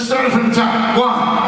Let's start from the top. One.